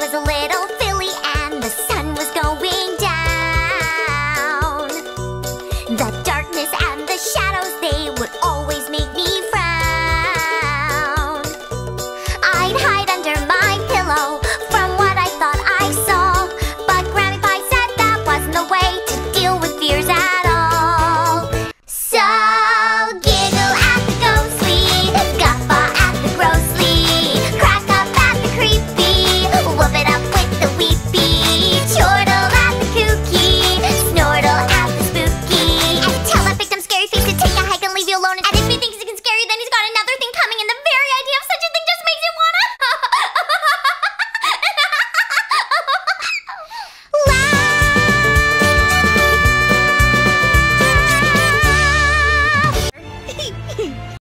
was a little